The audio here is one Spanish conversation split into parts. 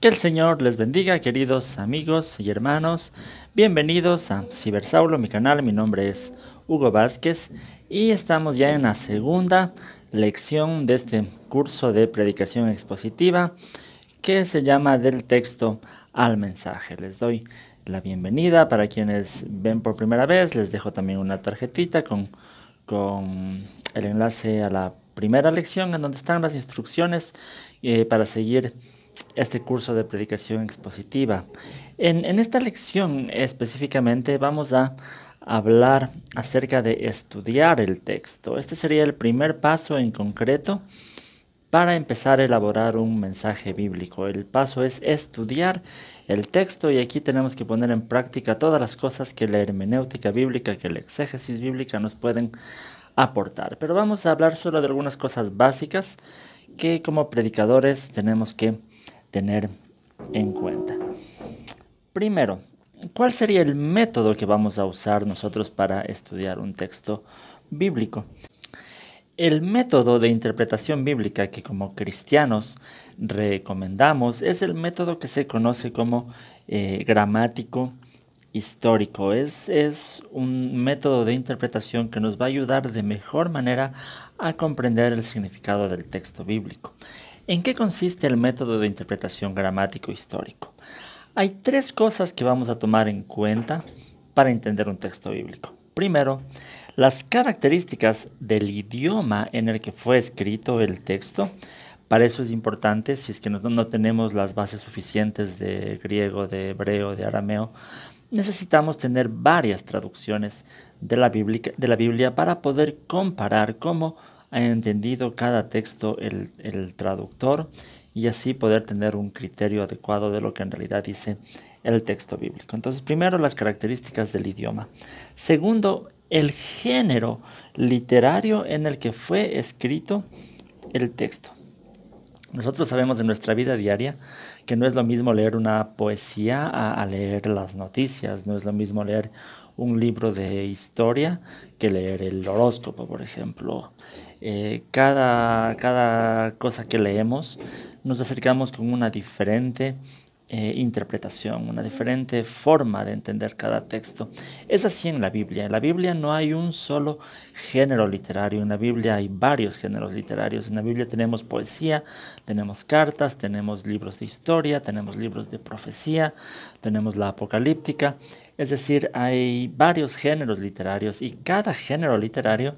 Que el Señor les bendiga, queridos amigos y hermanos. Bienvenidos a Cibersaulo, mi canal. Mi nombre es Hugo Vázquez y estamos ya en la segunda lección de este curso de predicación expositiva que se llama Del texto al mensaje. Les doy la bienvenida para quienes ven por primera vez. Les dejo también una tarjetita con, con el enlace a la primera lección en donde están las instrucciones eh, para seguir este curso de predicación expositiva. En, esta lección específicamente vamos a hablar acerca de estudiar el texto. Este sería el primer paso en concreto para empezar a elaborar un mensaje bíblico. El paso es estudiar el texto y aquí tenemos que poner en práctica todas las cosas que la hermenéutica bíblica, que la exégesis bíblica nos pueden aportar. Pero vamos a hablar solo de algunas cosas básicas que como predicadores tenemos que tener en cuenta. Primero, ¿cuál sería el método que vamos a usar nosotros para estudiar un texto bíblico? El método de interpretación bíblica que como cristianos recomendamos es el método que se conoce como eh, gramático histórico. Es, es un método de interpretación que nos va a ayudar de mejor manera a comprender el significado del texto bíblico. ¿En qué consiste el método de interpretación gramático histórico? Hay tres cosas que vamos a tomar en cuenta para entender un texto bíblico. Primero, las características del idioma en el que fue escrito el texto. Para eso es importante, si es que no, tenemos las bases suficientes de griego, de hebreo, de arameo, necesitamos tener varias traducciones de la, de la Biblia para poder comparar cómo ha entendido cada texto el, el traductor y así poder tener un criterio adecuado de lo que en realidad dice el texto bíblico. Entonces, primero las características del idioma. Segundo, el género literario en el que fue escrito el texto. Nosotros sabemos en nuestra vida diaria que no es lo mismo leer una poesía a, leer las noticias, no es lo mismo leer un libro de historia que leer el horóscopo, por ejemplo. Eh, cada, cada cosa que leemos nos acercamos con una diferente eh, interpretación, una diferente forma de entender cada texto. Es así en la Biblia. En la Biblia no hay un solo género literario. En la Biblia hay varios géneros literarios. En la Biblia tenemos poesía, tenemos cartas, tenemos libros de historia, tenemos libros de profecía, tenemos la apocalíptica. Es decir, hay varios géneros literarios y cada género literario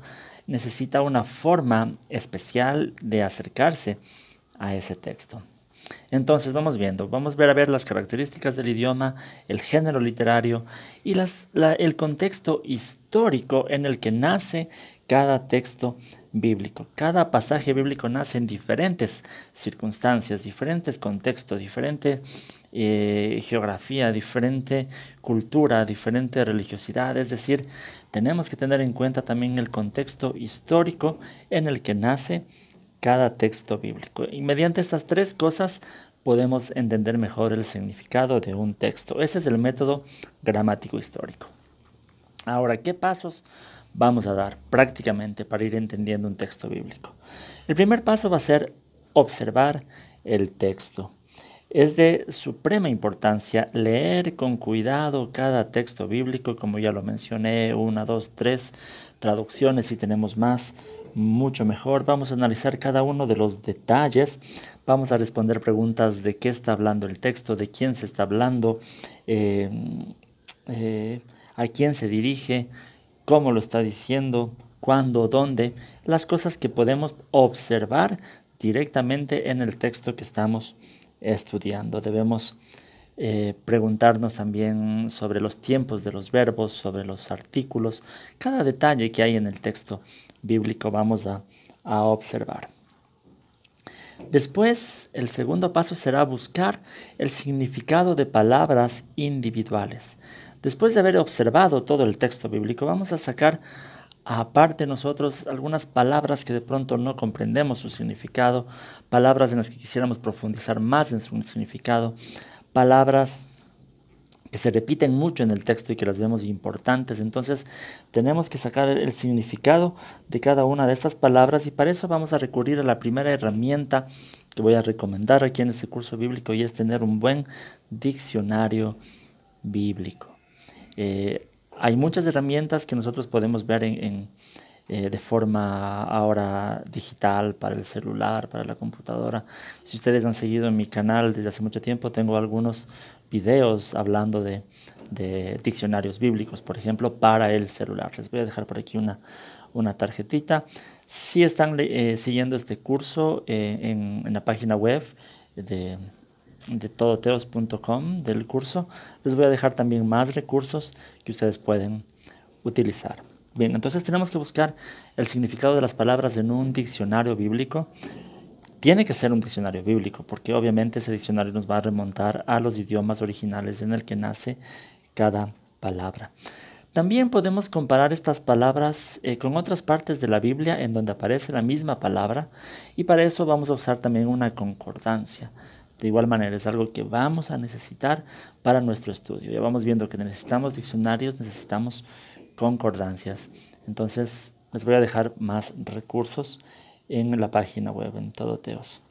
necesita una forma especial de acercarse a ese texto. Entonces vamos viendo, vamos a ver a ver las características del idioma, el género literario y el contexto histórico en el que nace cada texto bíblico. Cada pasaje bíblico nace en diferentes circunstancias, diferentes contextos, diferente eh, geografía, diferente cultura, diferente religiosidad. Es decir, tenemos que tener en cuenta también el contexto histórico en el que nace cada texto bíblico. Y mediante estas tres cosas podemos entender mejor el significado de un texto. Ese es el método gramático histórico. Ahora, ¿qué pasos vamos a dar prácticamente para ir entendiendo un texto bíblico? El primer paso va a ser observar el texto. Es de suprema importancia leer con cuidado cada texto bíblico, como ya lo mencioné, una, dos, tres traducciones si tenemos más mucho mejor. Vamos a analizar cada uno de los detalles. Vamos a responder preguntas de qué está hablando el texto, de quién se está hablando, eh, eh, a quién se dirige, cómo lo está diciendo, cuándo, dónde. Las cosas que podemos observar directamente en el texto que estamos estudiando. Debemos eh, preguntarnos también sobre los tiempos de los verbos, sobre los artículos, cada detalle que hay en el texto bíblico vamos a, observar. Después, el segundo paso será buscar el significado de palabras individuales. Después de haber observado todo el texto bíblico, vamos a sacar aparte nosotros algunas palabras que de pronto no comprendemos su significado, palabras en las que quisiéramos profundizar más en su significado, palabras que se repiten mucho en el texto y que las vemos importantes. Entonces tenemos que sacar el significado de cada una de estas palabras y para eso vamos a recurrir a la primera herramienta que voy a recomendar aquí en este curso bíblico y es tener un buen diccionario bíblico. Eh, hay muchas herramientas que nosotros podemos ver eh, de forma ahora digital para el celular, para la computadora. Si ustedes han seguido en mi canal desde hace mucho tiempo, tengo algunos videos hablando de, diccionarios bíblicos, por ejemplo, para el celular. Les voy a dejar por aquí una, tarjetita. Si están eh, siguiendo este curso eh, en, la página web de, de todoteos.com del curso, les voy a dejar también más recursos que ustedes pueden utilizar. Bien, entonces tenemos que buscar el significado de las palabras en un diccionario bíblico. Tiene que ser un diccionario bíblico, porque obviamente ese diccionario nos va a remontar a los idiomas originales en el que nace cada palabra. También podemos comparar estas palabras eh, con otras partes de la Biblia en donde aparece la misma palabra y para eso vamos a usar también una concordancia. De igual manera, es algo que vamos a necesitar para nuestro estudio. Ya vamos viendo que necesitamos diccionarios, necesitamos concordancias. Entonces les voy a dejar más recursos en la página web, en Todo Teos.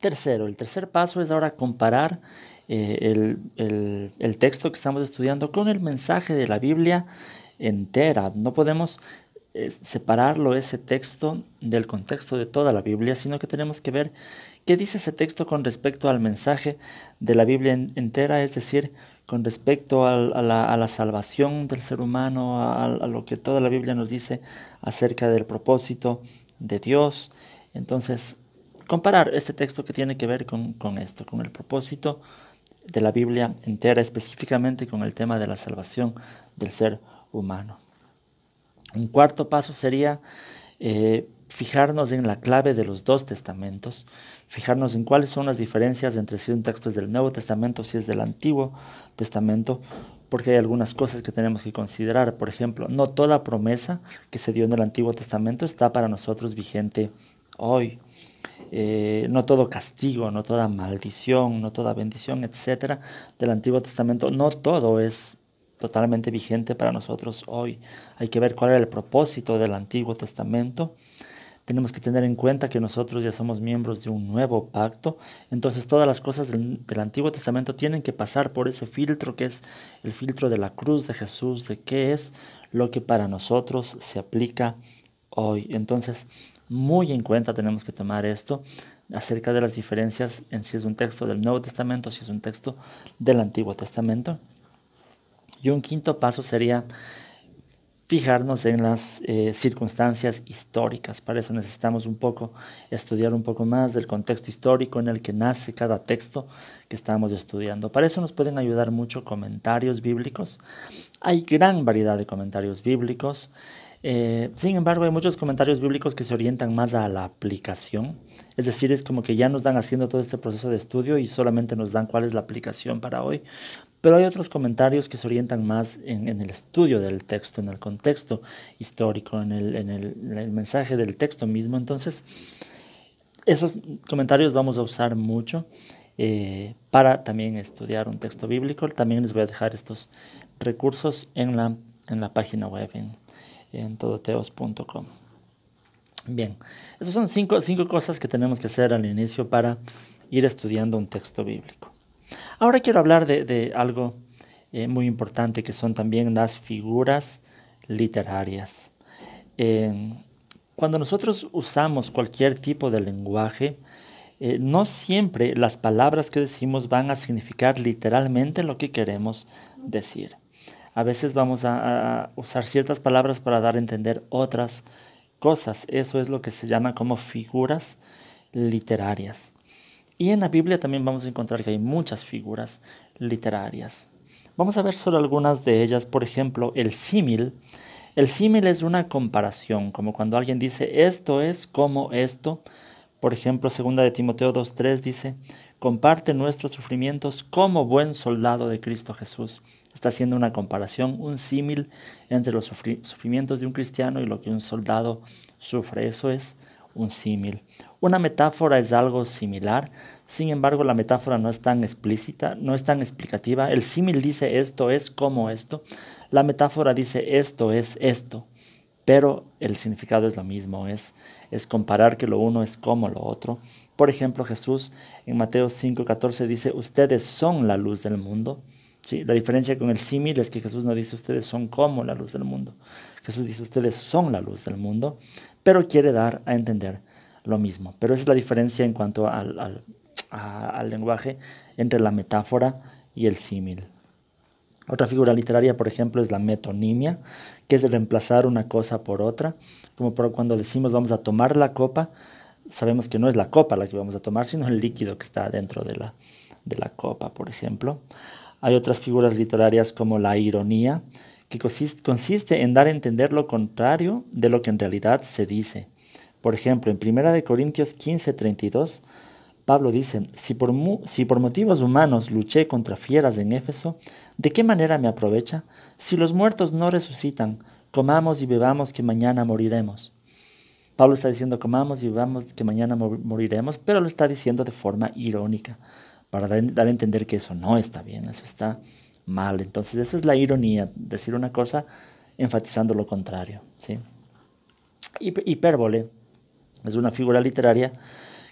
Tercero, el tercer paso es ahora comparar eh, el, el, texto que estamos estudiando con el mensaje de la Biblia entera. No podemos separarlo ese texto del contexto de toda la Biblia, sino que tenemos que ver qué dice ese texto con respecto al mensaje de la Biblia entera, es decir, con respecto a, la, salvación del ser humano, a, lo que toda la Biblia nos dice acerca del propósito de Dios. Entonces, comparar este texto que tiene que ver con, esto, con el propósito de la Biblia entera, específicamente con el tema de la salvación del ser humano. Un cuarto paso sería eh, fijarnos en la clave de los dos testamentos, fijarnos en cuáles son las diferencias entre si un texto es del Nuevo Testamento, si es del Antiguo Testamento, porque hay algunas cosas que tenemos que considerar. Por ejemplo, no toda promesa que se dio en el Antiguo Testamento está para nosotros vigente hoy. Eh, no todo castigo, no toda maldición, no toda bendición, etcétera, del Antiguo Testamento, no todo es totalmente vigente para nosotros hoy. Hay que ver cuál era el propósito del Antiguo Testamento tenemos que tener en cuenta que nosotros ya somos miembros de un nuevo pacto, entonces todas las cosas del, Antiguo Testamento tienen que pasar por ese filtro que es el filtro de la cruz de Jesús, de qué es lo que para nosotros se aplica hoy. Entonces, muy en cuenta tenemos que tomar esto acerca de las diferencias en si es un texto del Nuevo Testamento, si es un texto del Antiguo Testamento. Y un quinto paso sería fijarnos en las eh, circunstancias históricas. Para eso necesitamos un poco estudiar un poco más del contexto histórico en el que nace cada texto que estamos estudiando. Para eso nos pueden ayudar mucho comentarios bíblicos. Hay gran variedad de comentarios bíblicos. Eh, sin embargo, hay muchos comentarios bíblicos que se orientan más a la aplicación. Es decir, es como que ya nos dan haciendo todo este proceso de estudio y solamente nos dan cuál es la aplicación para hoy. Pero hay otros comentarios que se orientan más en, el estudio del texto, en el contexto histórico, en el, mensaje del texto mismo. Entonces, esos comentarios vamos a usar mucho eh, para también estudiar un texto bíblico. También les voy a dejar estos recursos en la, en la página web, en, todoteos.com. Bien, esas son cinco, cinco cosas que tenemos que hacer al inicio para ir estudiando un texto bíblico. Ahora quiero hablar de, algo eh, muy importante que son también las figuras literarias. cuando nosotros usamos cualquier tipo de lenguaje, eh, no siempre las palabras que decimos van a significar literalmente lo que queremos decir. A veces vamos a usar ciertas palabras para dar a entender otras cosas. Eso es lo que se llama como figuras literarias. Y en la Biblia también vamos a encontrar que hay muchas figuras literarias. Vamos a ver solo algunas de ellas. Por ejemplo, el símil. El símil es una comparación, como cuando alguien dice esto es como esto. Por ejemplo, segunda de Timoteo 2.3 dice, comparte nuestros sufrimientos como buen soldado de Cristo Jesús. Está haciendo una comparación, un símil entre los sufrimientos de un cristiano y lo que un soldado sufre. Eso es un símil. Una metáfora es algo similar, sin embargo la metáfora no es tan explícita, no es tan explicativa. El símil dice esto es como esto, la metáfora dice esto es esto, pero el significado es lo mismo, es, es comparar que lo uno es como lo otro. Por ejemplo, Jesús en Mateo 5:14 dice, ustedes son la luz del mundo. La diferencia con el símil es que Jesús no dice ustedes son como la luz del mundo. Jesús dice ustedes son la luz del mundo, pero quiere dar a entender lo mismo. Pero esa es la diferencia en cuanto al, al lenguaje entre la metáfora y el símil. Otra figura literaria, por ejemplo, es la metonimia, que es reemplazar una cosa por otra. Como por cuando decimos vamos a tomar la copa, sabemos que no es la copa la que vamos a tomar, sino el líquido que está dentro de la, de la copa, por ejemplo. Hay otras figuras literarias como la ironía, que consiste en dar a entender lo contrario de lo que en realidad se dice. Por ejemplo, en 1 Corintios 15, 32, Pablo dice, si por, si por motivos humanos luché contra fieras en Éfeso, ¿de qué manera me aprovecha? Si los muertos no resucitan, comamos y bebamos que mañana moriremos. Pablo está diciendo comamos y bebamos que mañana moriremos, pero lo está diciendo de forma irónica para dar, a entender que eso no está bien, eso está mal. Entonces, eso es la ironía, decir una cosa enfatizando lo contrario. ¿sí? Hipérbole es una figura literaria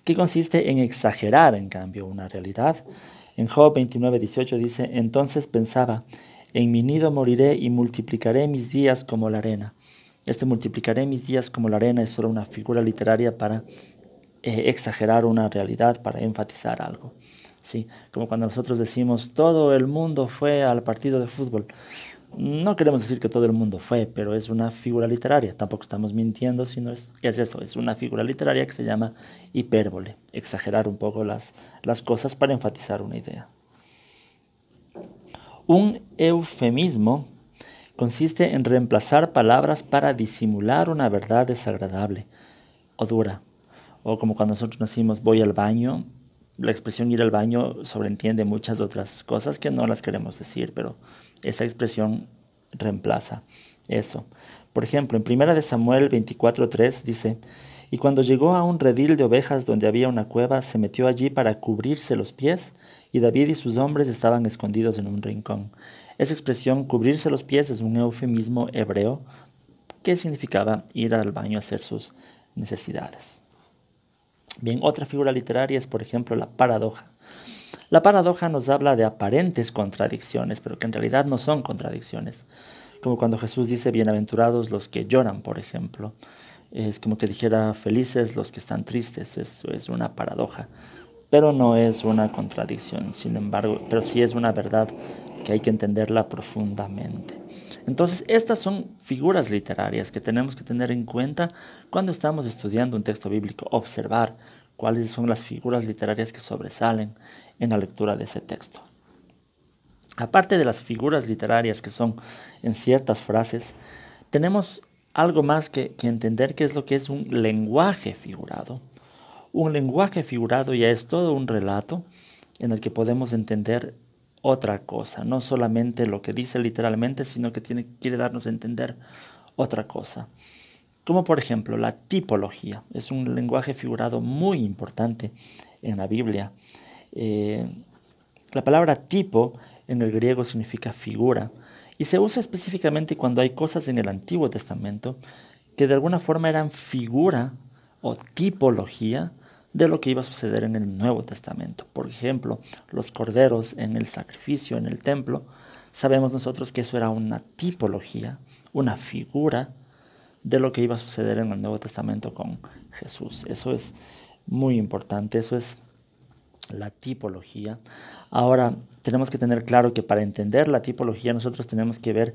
que consiste en exagerar, en cambio, una realidad. En Job 29, 18 dice, entonces pensaba, en mi nido moriré y multiplicaré mis días como la arena. Este multiplicaré mis días como la arena es solo una figura literaria para eh, exagerar una realidad, para enfatizar algo. ¿Sí? Como cuando nosotros decimos todo el mundo fue al partido de fútbol. No queremos decir que todo el mundo fue, pero es una figura literaria. Tampoco estamos mintiendo, sino es, es eso, es una figura literaria que se llama hipérbole, exagerar un poco las, las cosas para enfatizar una idea. Un eufemismo consiste en reemplazar palabras para disimular una verdad desagradable o dura. O como cuando nosotros decimos voy al baño, la expresión ir al baño sobreentiende muchas otras cosas que no las queremos decir, pero esa expresión reemplaza eso. Por ejemplo, en 1 de Samuel 24:3 dice, y cuando llegó a un redil de ovejas donde había una cueva, se metió allí para cubrirse los pies, y David y sus hombres estaban escondidos en un rincón. Esa expresión cubrirse los pies es un eufemismo hebreo que significaba ir al baño a hacer sus necesidades. Bien, otra figura literaria es, por ejemplo, la paradoja. La paradoja nos habla de aparentes contradicciones, pero que en realidad no son contradicciones. Como cuando Jesús dice, bienaventurados los que lloran, por ejemplo. Es como que dijera, felices los que están tristes. Eso es una paradoja. Pero no es una contradicción, sin embargo, pero sí es una verdad que hay que entenderla profundamente. Entonces, estas son figuras literarias que tenemos que tener en cuenta cuando estamos estudiando un texto bíblico, observar cuáles son las figuras literarias que sobresalen en la lectura de ese texto. Aparte de las figuras literarias que son en ciertas frases, tenemos algo más que, entender qué es lo que es un lenguaje figurado. Un lenguaje figurado ya es todo un relato en el que podemos entender otra cosa, no solamente lo que dice literalmente, sino que tiene, quiere darnos a entender otra cosa. Como por ejemplo la tipología, es un lenguaje figurado muy importante en la Biblia. Eh, la palabra tipo en el griego significa figura y se usa específicamente cuando hay cosas en el Antiguo Testamento que de alguna forma eran figura o tipología de lo que iba a suceder en el Nuevo Testamento. Por ejemplo, los corderos en el sacrificio en el templo, sabemos nosotros que eso era una tipología, una figura de lo que iba a suceder en el Nuevo Testamento con Jesús. Eso es muy importante, eso es la tipología. Ahora, tenemos que tener claro que para entender la tipología nosotros tenemos que ver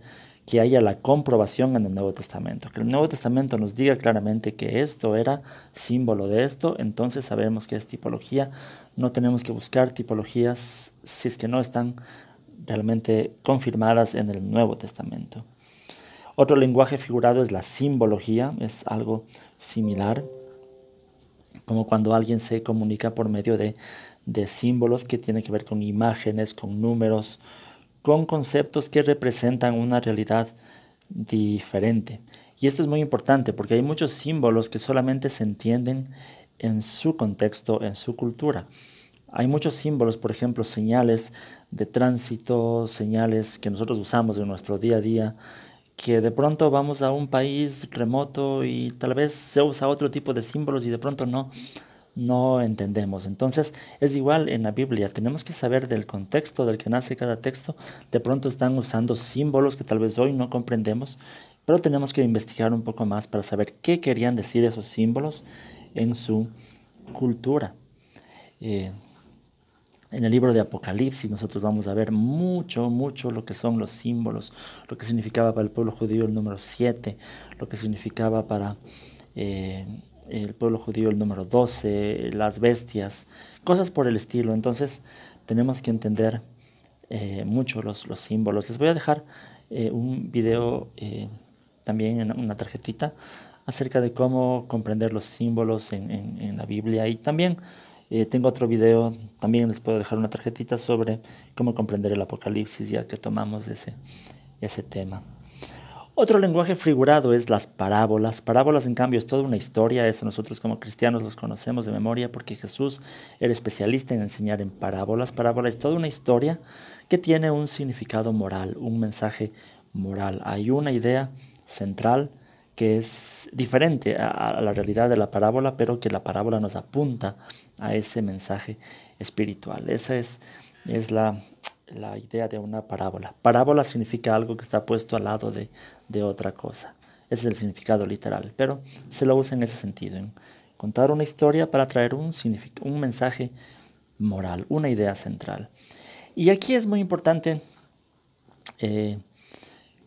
que haya la comprobación en el Nuevo Testamento, que el Nuevo Testamento nos diga claramente que esto era símbolo de esto, entonces sabemos que es tipología. No tenemos que buscar tipologías si es que no están realmente confirmadas en el Nuevo Testamento. Otro lenguaje figurado es la simbología, es algo similar, como cuando alguien se comunica por medio de, de símbolos que tiene que ver con imágenes, con números, con conceptos que representan una realidad diferente. Y esto es muy importante porque hay muchos símbolos que solamente se entienden en su contexto, en su cultura. Hay muchos símbolos, por ejemplo, señales de tránsito, señales que nosotros usamos en nuestro día a día, que de pronto vamos a un país remoto y tal vez se usa otro tipo de símbolos y de pronto no, no entendemos. Entonces es igual en la Biblia, tenemos que saber del contexto del que nace cada texto. De pronto están usando símbolos que tal vez hoy no comprendemos, pero tenemos que investigar un poco más para saber qué querían decir esos símbolos en su cultura. Eh, en el libro de Apocalipsis nosotros vamos a ver mucho, mucho lo que son los símbolos, lo que significaba para el pueblo judío el número 7, lo que significaba para eh, el pueblo judío el número 12, las bestias, cosas por el estilo. Entonces tenemos que entender eh, mucho los, los, símbolos. Les voy a dejar eh, un video también en una tarjetita acerca de cómo comprender los símbolos en, en, en la Biblia y también eh, tengo otro video, también les puedo dejar una tarjetita sobre cómo comprender el apocalipsis ya que tomamos ese, ese tema. Otro lenguaje figurado es las parábolas. Parábolas, en cambio, es toda una historia. Eso nosotros como cristianos los conocemos de memoria porque Jesús era especialista en enseñar en parábolas. Parábola es toda una historia que tiene un significado moral, un mensaje moral. Hay una idea central que es diferente a, la realidad de la parábola, pero que la parábola nos apunta a ese mensaje espiritual. Esa es, es la, la idea de una parábola. Parábola significa algo que está puesto al lado de, de otra cosa. Ese es el significado literal, pero se lo usa en ese sentido, en contar una historia para traer un, un mensaje moral, una idea central. Y aquí es muy importante eh,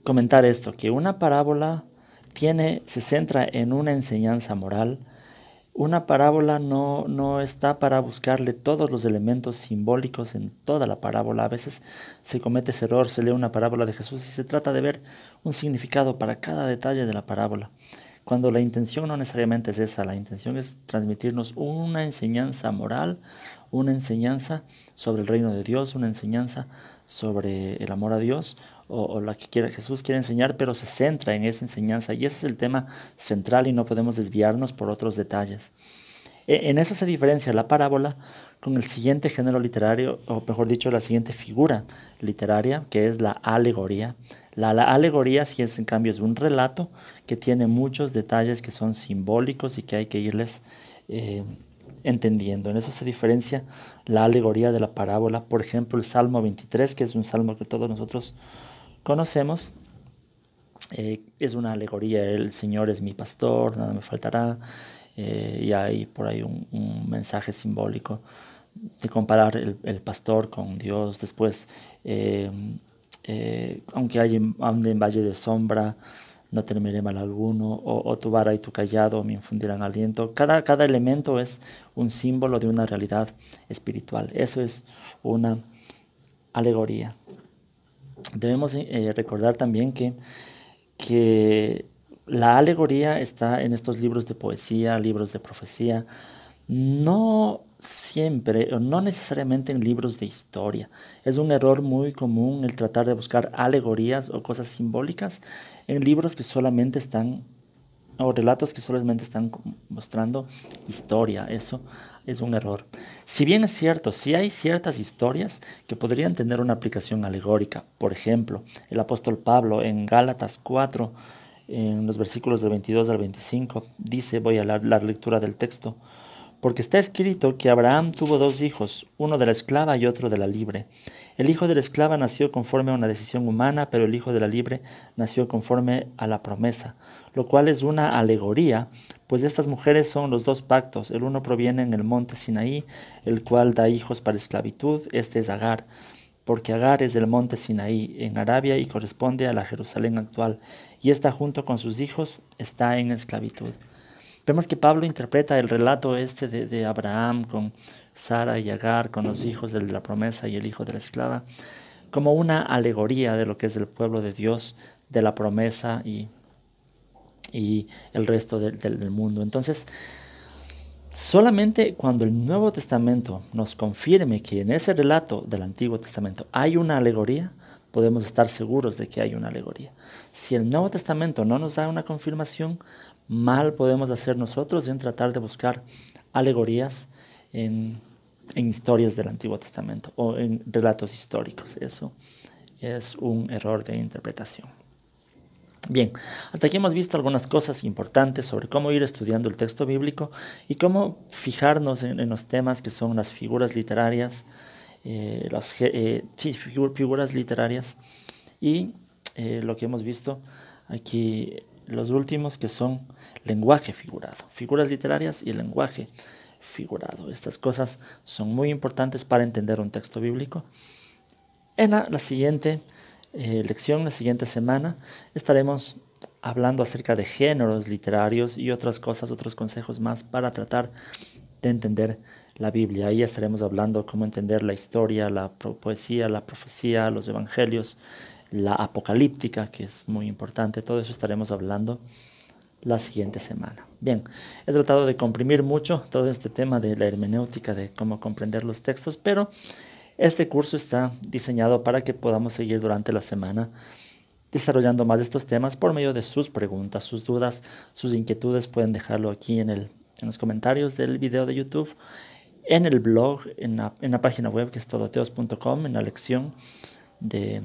comentar esto, que una parábola tiene, se centra en una enseñanza moral. Una parábola no, no está para buscarle todos los elementos simbólicos en toda la parábola. A veces se comete ese error, se lee una parábola de Jesús y se trata de ver un significado para cada detalle de la parábola. Cuando la intención no necesariamente es esa, la intención es transmitirnos una enseñanza moral, una enseñanza sobre el reino de Dios, una enseñanza sobre el amor a Dios, o, la que quiere, Jesús quiere enseñar, pero se centra en esa enseñanza y ese es el tema central y no podemos desviarnos por otros detalles. E, en eso se diferencia la parábola con el siguiente género literario, o mejor dicho, la siguiente figura literaria, que es la alegoría. La, alegoría, si es en cambio, es un relato que tiene muchos detalles que son simbólicos y que hay que irles eh, entendiendo. En eso se diferencia la alegoría de la parábola. Por ejemplo, el Salmo 23, que es un salmo que todos nosotros conocemos, eh, es una alegoría, el Señor es mi pastor, nada me faltará, eh, y hay por ahí un, mensaje simbólico de comparar el, pastor con Dios, después, eh, aunque haya ande en valle de sombra, no temeré mal alguno, o, tu vara y tu callado me infundirán aliento. Cada, cada elemento es un símbolo de una realidad espiritual, eso es una alegoría debemos eh, recordar también que, que la alegoría está en estos libros de poesía, libros de profecía, no siempre o no necesariamente en libros de historia. Es un error muy común el tratar de buscar alegorías o cosas simbólicas en libros que solamente están o relatos que solamente están mostrando historia. Eso es un error. Si bien es cierto, si hay ciertas historias que podrían tener una aplicación alegórica. Por ejemplo, el apóstol Pablo en Gálatas 4, en los versículos del 22 al 25, dice, voy a la, la lectura del texto, porque está escrito que Abraham tuvo dos hijos, uno de la esclava y otro de la libre. El hijo de la esclava nació conforme a una decisión humana, pero el hijo de la libre nació conforme a la promesa, lo cual es una alegoría, pues estas mujeres son los dos pactos. El uno proviene en el monte Sinaí, el cual da hijos para esclavitud, este es Agar, porque Agar es del monte Sinaí, en Arabia, y corresponde a la Jerusalén actual, y esta junto con sus hijos está en esclavitud. Vemos que Pablo interpreta el relato este de, Abraham con Sara y Agar, con los hijos de la promesa y el hijo de la esclava, como una alegoría de lo que es el pueblo de Dios, de la promesa y, y el resto del mundo. Entonces, solamente cuando el Nuevo Testamento nos confirme que en ese relato del Antiguo Testamento hay una alegoría, podemos estar seguros de que hay una alegoría. Si el Nuevo Testamento no nos da una confirmación, mal podemos hacer nosotros en tratar de buscar alegorías en, en historias del Antiguo Testamento o en relatos históricos. Eso es un error de interpretación. Bien, hasta aquí hemos visto algunas cosas importantes sobre cómo ir estudiando el texto bíblico y cómo fijarnos en, los temas que son las figuras literarias, eh, las eh, figuras literarias y eh, lo que hemos visto aquí, los últimos que son lenguaje figurado, figuras literarias y lenguaje figurado. Estas cosas son muy importantes para entender un texto bíblico. En la siguiente eh, lección, la siguiente semana, estaremos hablando acerca de géneros literarios y otras cosas, otros consejos más para tratar de entender la Biblia. Ahí estaremos hablando cómo entender la historia, la poesía, la profecía, los evangelios, la apocalíptica, que es muy importante. Todo eso estaremos hablando la siguiente semana. Bien, he tratado de comprimir mucho todo este tema de la hermenéutica, de cómo comprender los textos, pero este curso está diseñado para que podamos seguir durante la semana desarrollando más estos temas por medio de sus preguntas, sus dudas, sus inquietudes. Pueden dejarlo aquí en, el, en los comentarios del video de YouTube, en el blog, en la, página web que es todoteos.com, en la lección de,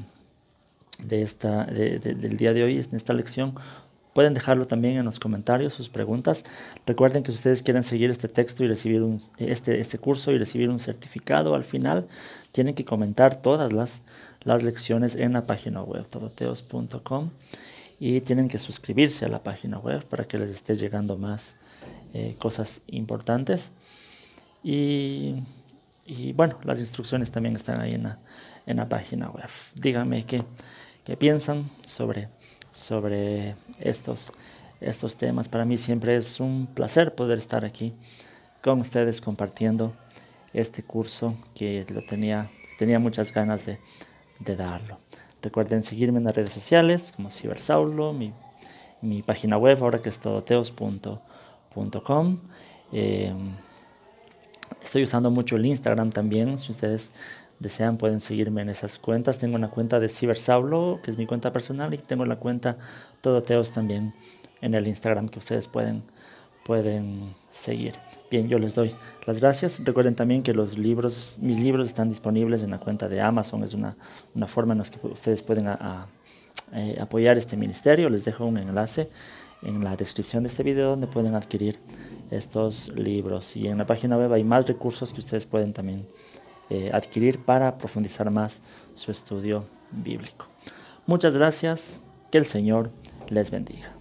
de esta, del día de hoy, en esta lección Pueden dejarlo también en los comentarios, sus preguntas. Recuerden que si ustedes quieren seguir este texto y recibir un, este, este curso y recibir un certificado al final, tienen que comentar todas las, las lecciones en la página web, todoteos.com. Y tienen que suscribirse a la página web para que les esté llegando más eh, cosas importantes. Y, y, bueno, las instrucciones también están ahí en la, en la página web. Díganme qué, qué piensan sobre sobre estos, estos temas. Para mí siempre es un placer poder estar aquí con ustedes compartiendo este curso que lo tenía, tenía muchas ganas de, darlo. Recuerden seguirme en las redes sociales como Cibersaulo, mi, mi página web ahora que es todoteos.com. Eh, estoy usando mucho el Instagram también, si ustedes desean pueden seguirme en esas cuentas. Tengo una cuenta de Cibersaulo, que es mi cuenta personal, y tengo la cuenta Todoteos también en el Instagram que ustedes pueden, pueden seguir. Bien, yo les doy las gracias. Recuerden también que los libros, mis libros están disponibles en la cuenta de Amazon. Es una, una forma en la que ustedes pueden eh, apoyar este ministerio. Les dejo un enlace en la descripción de este video donde pueden adquirir estos libros. Y en la página web hay más recursos que ustedes pueden también eh, adquirir para profundizar más su estudio bíblico. Muchas gracias, que el Señor les bendiga.